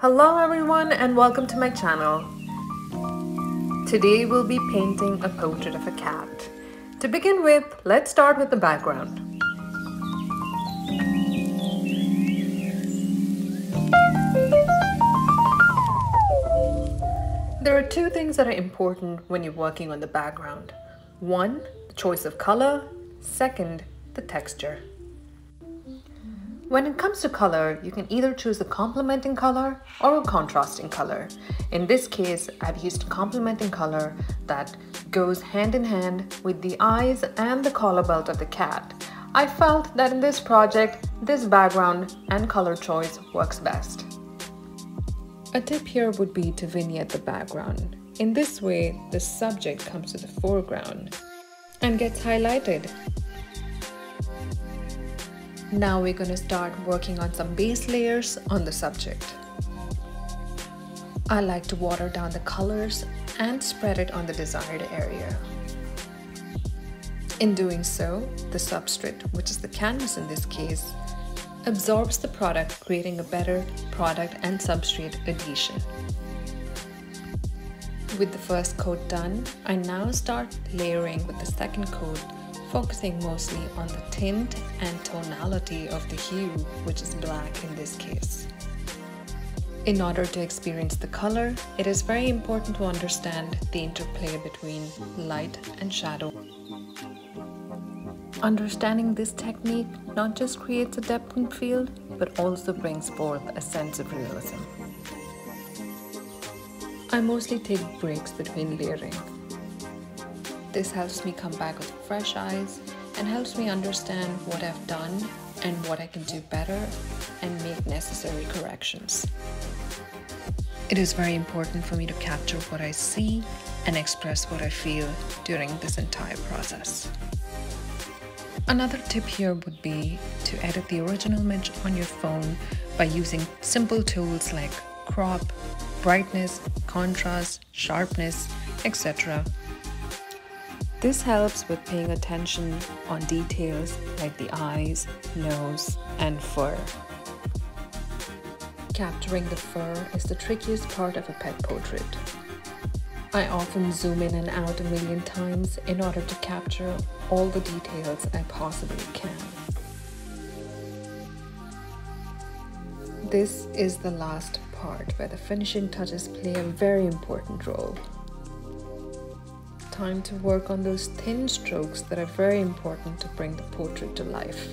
Hello everyone and welcome to my channel. Today we'll be painting a portrait of a cat. To begin with, let's start with the background. There are two things that are important when you're working on the background. One, the choice of color. Second, the texture. When it comes to color, you can either choose a complementing color or a contrasting color. In this case, I've used a complementing color that goes hand in hand with the eyes and the collar belt of the cat. I felt that in this project, this background and color choice works best. A tip here would be to vignette the background. In this way, the subject comes to the foreground and gets highlighted now we're going to start working on some base layers on the subject. I like to water down the colors and spread it on the desired area. In doing so, the substrate, which is the canvas in this case, absorbs the product, creating a better product and substrate adhesion. With the first coat done, I now start layering with the second coat focusing mostly on the tint and tonality of the hue, which is black in this case. In order to experience the color, it is very important to understand the interplay between light and shadow. Understanding this technique not just creates a depth in field, but also brings forth a sense of realism. I mostly take breaks between layering this helps me come back with fresh eyes and helps me understand what I've done and what I can do better and make necessary corrections. It is very important for me to capture what I see and express what I feel during this entire process. Another tip here would be to edit the original image on your phone by using simple tools like crop, brightness, contrast, sharpness, etc. This helps with paying attention on details like the eyes, nose, and fur. Capturing the fur is the trickiest part of a pet portrait. I often zoom in and out a million times in order to capture all the details I possibly can. This is the last part where the finishing touches play a very important role time to work on those thin strokes that are very important to bring the portrait to life.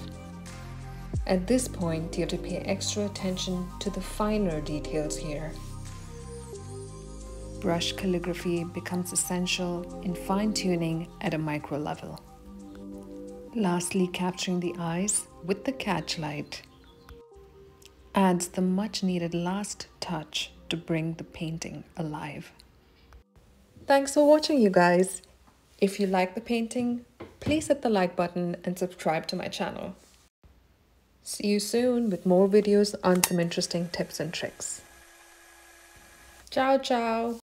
At this point, you have to pay extra attention to the finer details here. Brush calligraphy becomes essential in fine tuning at a micro level. Lastly, capturing the eyes with the catch light adds the much needed last touch to bring the painting alive. Thanks for watching you guys. If you like the painting, please hit the like button and subscribe to my channel. See you soon with more videos on some interesting tips and tricks. Ciao ciao!